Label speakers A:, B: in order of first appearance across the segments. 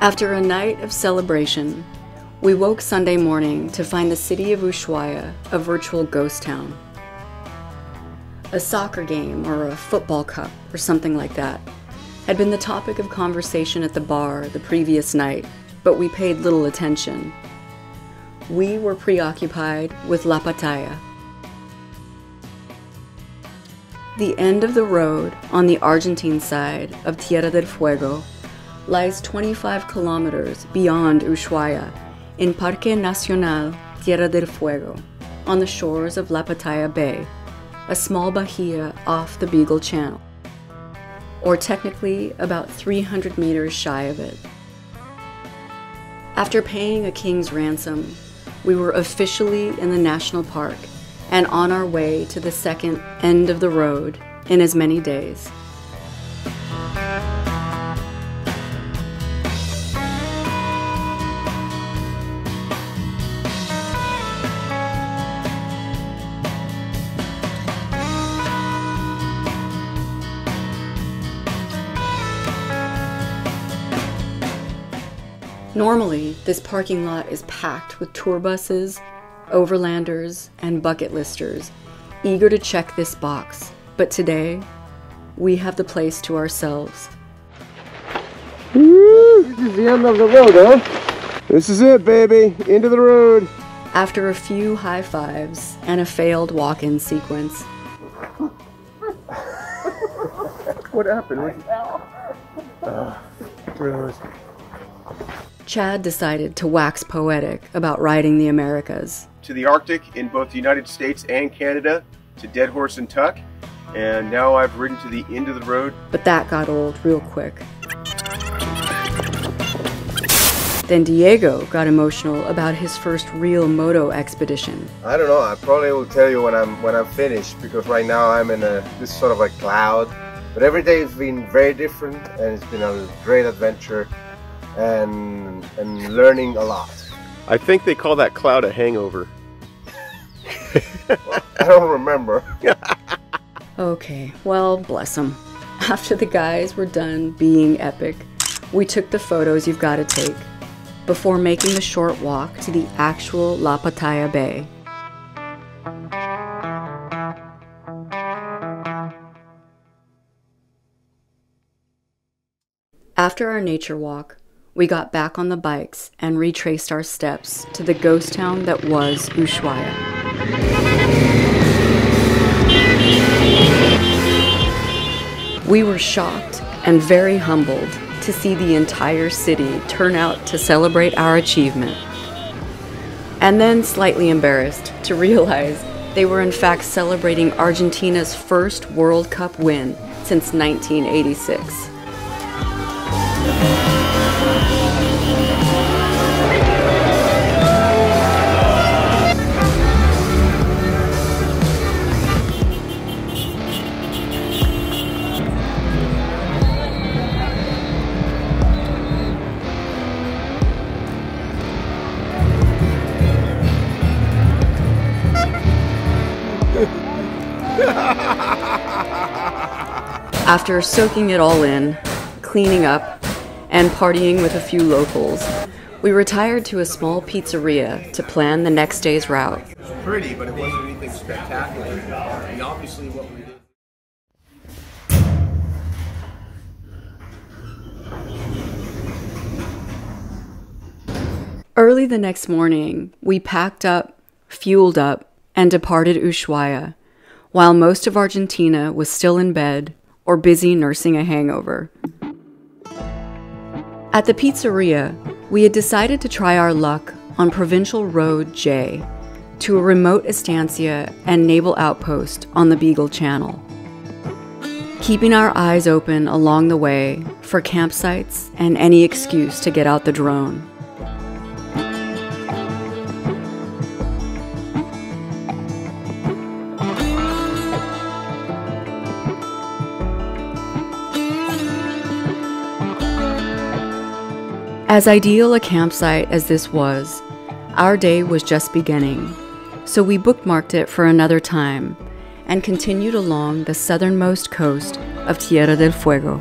A: After a night of celebration, we woke Sunday morning to find the city of Ushuaia a virtual ghost town. A soccer game or a football cup or something like that had been the topic of conversation at the bar the previous night, but we paid little attention. We were preoccupied with Lapataia. The end of the road on the Argentine side of Tierra del Fuego lies 25 kilometers beyond Ushuaia in Parque Nacional Tierra del Fuego on the shores of Lapataia Bay, a small bahia off the Beagle Channel, or technically about 300 meters shy of it. After paying a king's ransom, we were officially in the national park and on our way to the second end of the road in as many days. Normally, this parking lot is packed with tour buses, overlanders, and bucket listers, eager to check this box. But today, we have the place to ourselves.
B: Woo! This is the end of the road, huh? This is it, baby. Into the road.
A: After a few high fives and a failed walk in sequence,
B: What happened? What? Uh, Rose.
A: Chad decided to wax poetic about riding the Americas.
B: To the Arctic in both the United States and Canada, to Deadhorse and Tuk, and now I've ridden to the end of the road.
A: But that got old real quick. Then Diego got emotional about his first real moto expedition.
B: I don't know. I probably will tell you when I'm when I'm finished because right now I'm in a this sort of a cloud. But every day has been very different, and it's been a great adventure, and and learning a lot.
C: I think they call that cloud a hangover.
B: I don't remember.
A: Okay, well, bless them. After the guys were done being epic, we took the photos you've got to take before making the short walk to the actual Lapataia Bay. After our nature walk, we got back on the bikes and retraced our steps to the ghost town that was Ushuaia. We were shocked and very humbled to see the entire city turn out to celebrate our achievement. And then slightly embarrassed to realize they were in fact celebrating Argentina's first World Cup win since 1986. After soaking it all in, cleaning up, and partying with a few locals, we retired to a small pizzeria to plan the next day's route.
B: Pretty, but it wasn't anything spectacular. And obviously, what we did.
A: Early the next morning, we packed up, fueled up, and departed Ushuaia, while most of Argentina was still in bed or busy nursing a hangover. At the pizzeria, we had decided to try our luck on Provincial Road J to a remote estancia and naval outpost on the Beagle Channel. Keeping our eyes open along the way for campsites and any excuse to get out the drone. As ideal a campsite as this was, our day was just beginning, so we bookmarked it for another time and continued along the southernmost coast of Tierra del Fuego.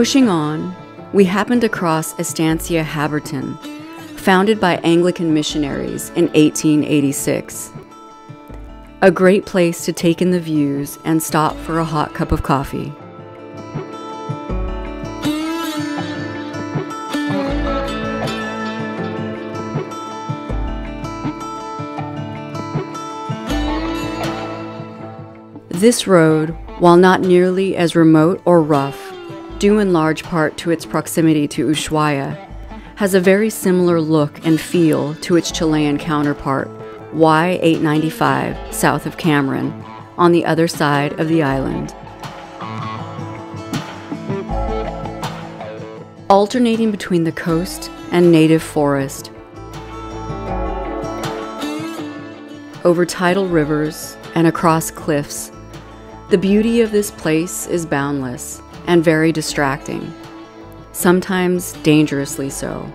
A: Pushing on, we happened across Estancia Harberton, founded by Anglican missionaries in 1886. A great place to take in the views and stop for a hot cup of coffee. This road, while not nearly as remote or rough, due in large part to its proximity to Ushuaia, has a very similar look and feel to its Chilean counterpart, Y 895, south of Cameron, on the other side of the island. Alternating between the coast and native forest, over tidal rivers and across cliffs, the beauty of this place is boundless and very distracting, sometimes dangerously so.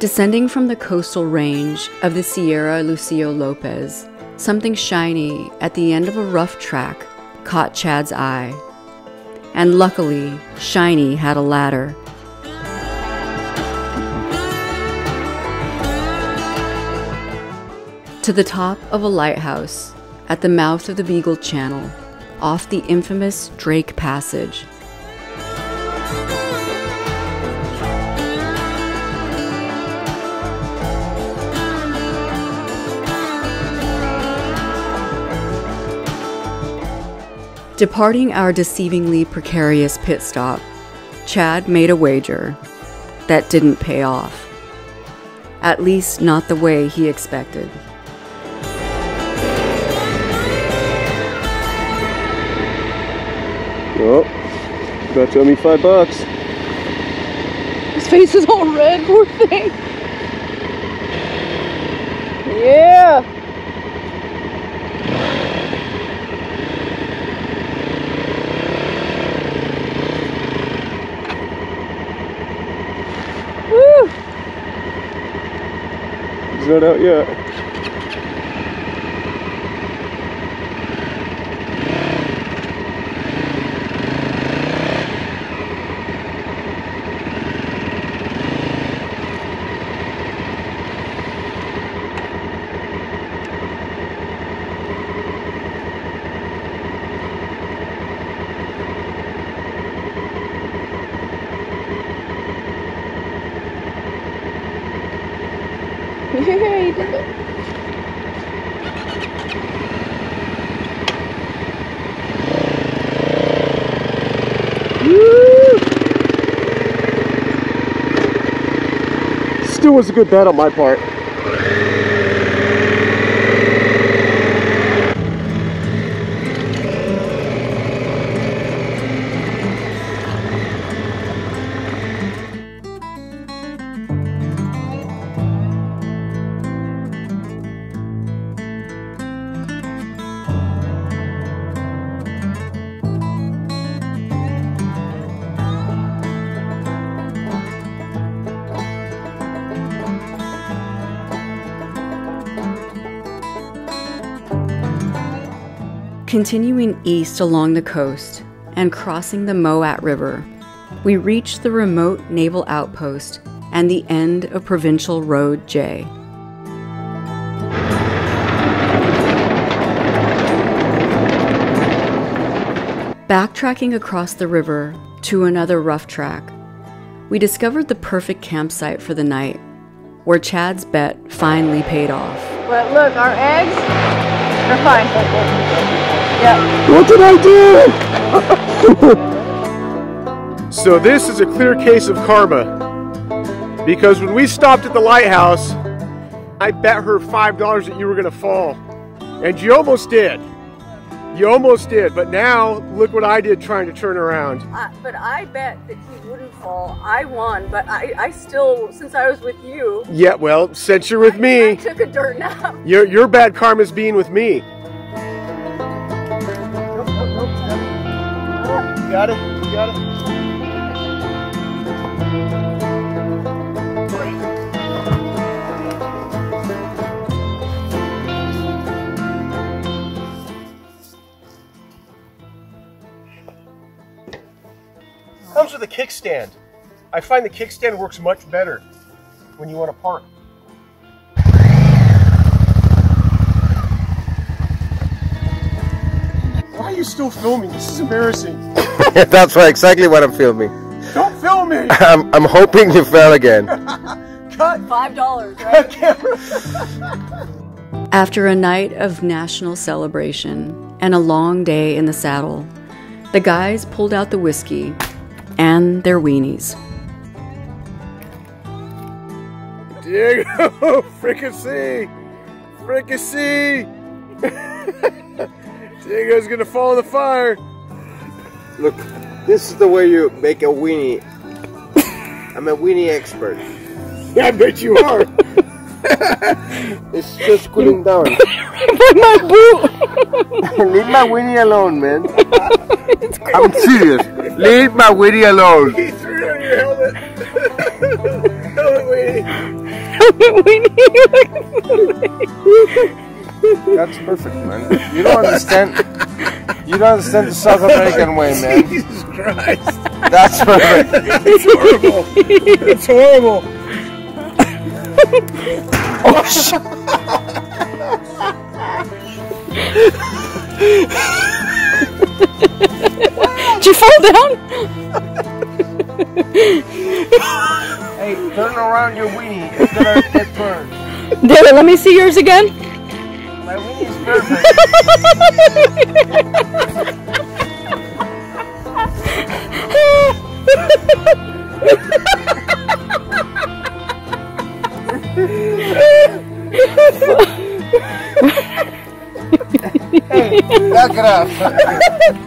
A: Descending from the coastal range of the Sierra Lucio Lopez, something shiny at the end of a rough track caught Chad's eye. And luckily, Shiny had a ladder. To the top of a lighthouse at the mouth of the Beagle Channel, off the infamous Drake Passage. Departing our deceivingly precarious pit stop, Chad made a wager that didn't pay off. At least, not the way he expected.
C: Oh, about to owe me five bucks.
D: His face is all red, poor thing. Yeah.
C: Not out yet. Still was a good bet on my part.
A: Continuing east along the coast and crossing the Moat River, we reach the remote naval outpost and the end of Provincial Road J. Backtracking across the river to another rough track, we discovered the perfect campsite for the night, where Chad's bet finally paid off.
D: But look, our eggs, they're fine. Yeah.
C: What did I do? so this is a clear case of karma. Because when we stopped at the lighthouse, I bet her $5 that you were gonna fall. And you almost did. You almost did, but now look what I did trying to turn around.
A: Uh, but I bet that he wouldn't fall. I won, but I, I still, since I was with you,
C: Yeah, well, since you're with
A: I
C: me,
A: took a dirt nap.
C: your, your bad karma's being with me. You got it? You got it? Comes with a kickstand. I find the kickstand works much better when you want to park. Why are you still filming? This is embarrassing.
B: That's right, exactly what I'm filming.
C: Don't film me!
B: I'm, I'm hoping you fell again.
C: Cut!
A: Five dollars, right?
C: Camera!
A: After a night of national celebration and a long day in the saddle, the guys pulled out the whiskey and their weenies.
C: Diego! Fricassee! Fricassee! Diego's gonna fall in the fire!
B: Look, this is the way you make a weenie. I'm a weenie expert.
C: Yeah, I bet you are!
B: It's just cooling down.
D: my boot.
B: Leave my weenie alone, man. I'm serious. Leave my weenie alone.
C: He threw on your helmet! helmet weenie!
D: we need
B: That's perfect, man. You don't understand. You don't understand the South American way, man.
C: Jesus Christ!
B: That's perfect.
C: It's horrible! It's horrible! Oh, shit.
D: Did you fall down?
B: Hey, turn around your weenie. It's gonna get burned.
D: Dylan, let me see yours again.
B: Hey, knock it.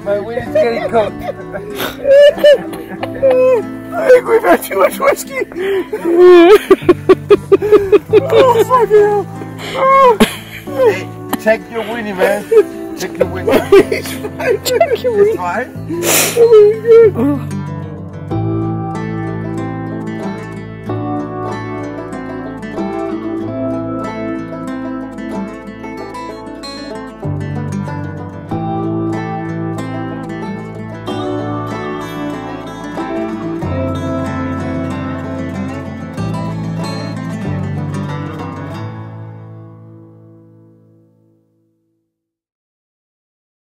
B: My weenie's getting cooked.
C: I think we've had too much whiskey! oh, fuck you! Oh.
B: Check your weenie, man. Check your weenie.
C: He's fine.
B: It's fine.
C: Oh my god.